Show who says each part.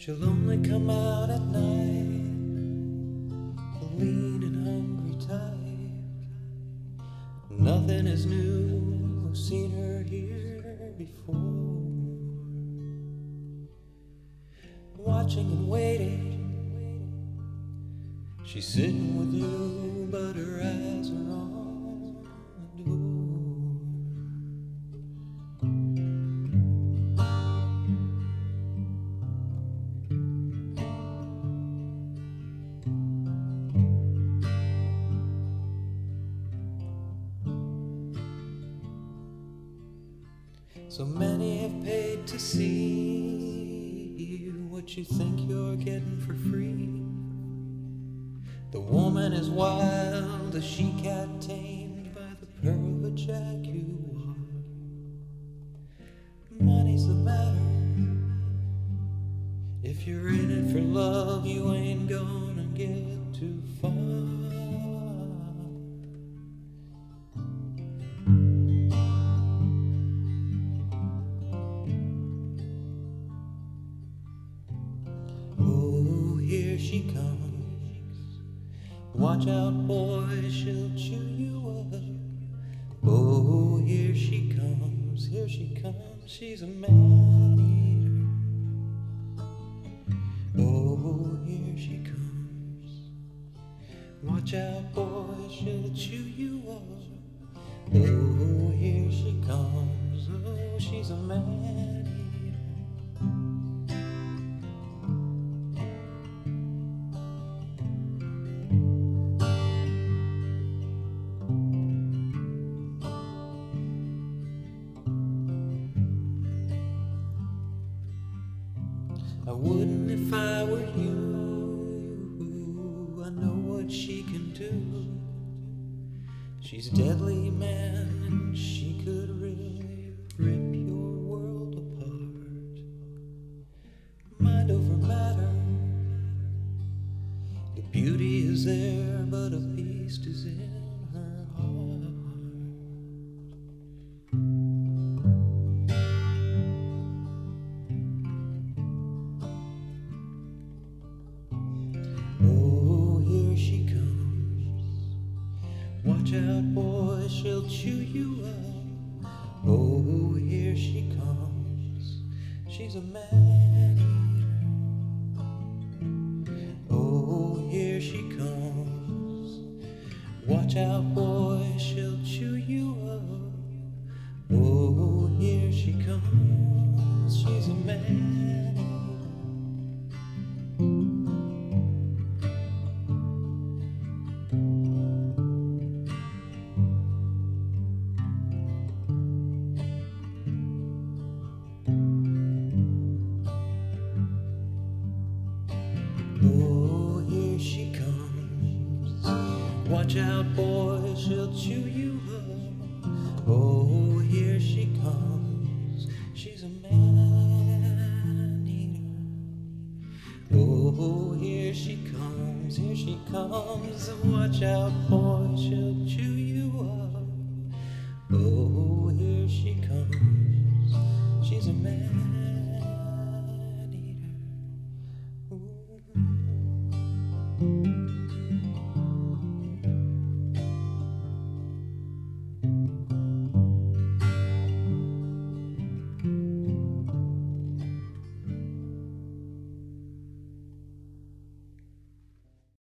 Speaker 1: She'll only come out at night, a lean and hungry type. Nothing is new, I've seen her here before. Watching and waiting, she's sitting with you, but her eyes are on So many have paid to see what you think you're getting for free. The woman is wild, a she cat tamed by the pearl of a jaguar. Money's the matter. If you're in it for love, you ain't gonna get too far. She comes. Watch out, boy, she'll chew you up. Oh, here she comes, here she comes. She's a man eater. Oh, here she comes. Watch out, boy, she'll chew you up. Oh, here she comes. Oh, she's a man I wouldn't if I were you. I know what she can do. She's a deadly, man, and she could really rip your world apart. Mind over matter. The beauty is there, but a beast is in she'll chew you up. Oh, here she comes. She's a man. Oh, here she comes. Watch out, boy, Watch out, boy, she'll chew you up. Oh, here she comes. She's a man eater. Oh, here she comes, here she comes. Watch out, boy, she'll chew you up. Oh, here she comes. She's a man. Eater. Ooh.